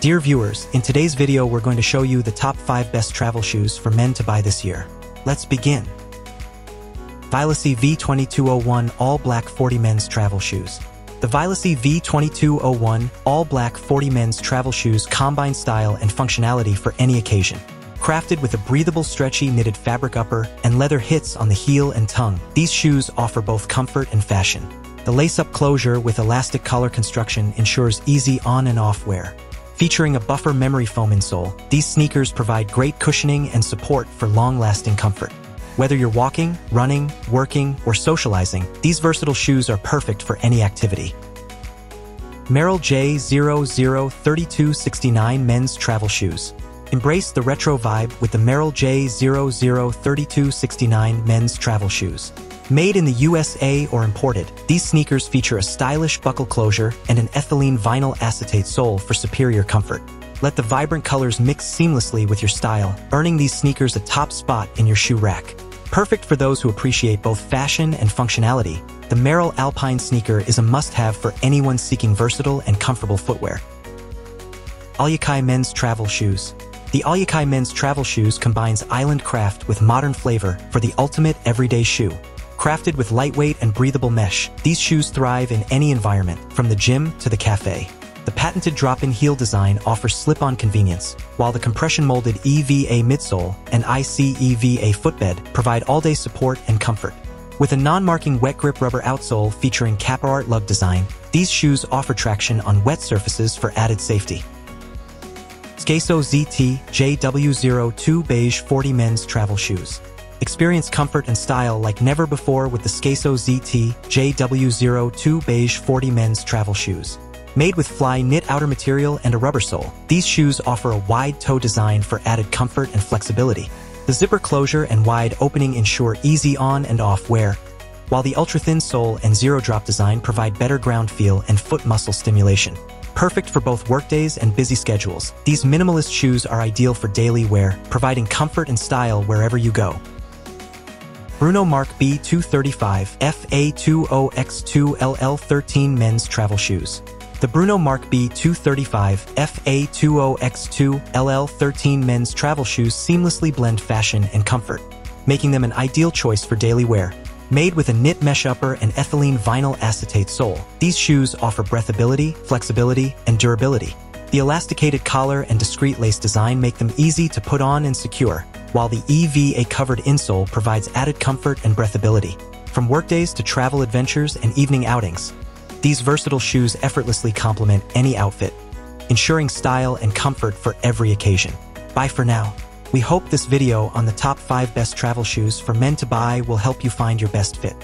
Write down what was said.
Dear viewers, in today's video we're going to show you the top 5 best travel shoes for men to buy this year. Let's begin. Vilocy V2201 All Black 40 Men's Travel Shoes. The Vilocy V2201 All Black 40 Men's Travel Shoes combine style and functionality for any occasion. Crafted with a breathable stretchy knitted fabric upper and leather hits on the heel and tongue, these shoes offer both comfort and fashion. The lace-up closure with elastic collar construction ensures easy on and off wear. Featuring a buffer memory foam insole, these sneakers provide great cushioning and support for long-lasting comfort. Whether you're walking, running, working, or socializing, these versatile shoes are perfect for any activity. Merrell J003269 Men's Travel Shoes. Embrace the retro vibe with the Merrell J003269 Men's Travel Shoes. Made in the USA or imported, these sneakers feature a stylish buckle closure and an ethylene vinyl acetate sole for superior comfort. Let the vibrant colors mix seamlessly with your style, earning these sneakers a top spot in your shoe rack. Perfect for those who appreciate both fashion and functionality, the Merrell Alpine sneaker is a must-have for anyone seeking versatile and comfortable footwear. OluKai Men's Travel Shoes The OluKai Men's Travel Shoes combines island craft with modern flavor for the ultimate everyday shoe. Crafted with lightweight and breathable mesh, these shoes thrive in any environment, from the gym to the cafe. The patented drop-in heel design offers slip-on convenience, while the compression-molded EVA midsole and ICEVA footbed provide all-day support and comfort. With a non-marking wet grip rubber outsole featuring Kappa Art lug design, these shoes offer traction on wet surfaces for added safety. Skaso ZT JW02 Beige 40 Men's Travel Shoes. Experience comfort and style like never before with the Skaso ZT JW02 Beige 40 Men's Travel Shoes. Made with fly knit outer material and a rubber sole, these shoes offer a wide toe design for added comfort and flexibility. The zipper closure and wide opening ensure easy on and off wear, while the ultra-thin sole and zero-drop design provide better ground feel and foot muscle stimulation. Perfect for both workdays and busy schedules, these minimalist shoes are ideal for daily wear, providing comfort and style wherever you go. Bruno Marc B235 FA20X2 LL13 Men's Travel Shoes. The Bruno Marc B235 FA20X2 LL13 Men's Travel Shoes seamlessly blend fashion and comfort, making them an ideal choice for daily wear. Made with a knit mesh upper and ethylene vinyl acetate sole, these shoes offer breathability, flexibility, and durability. The elasticated collar and discreet lace design make them easy to put on and secure, while the EVA-covered insole provides added comfort and breathability. From workdays to travel adventures and evening outings, these versatile shoes effortlessly complement any outfit, ensuring style and comfort for every occasion. Bye for now. We hope this video on the top 5 best travel shoes for men to buy will help you find your best fit.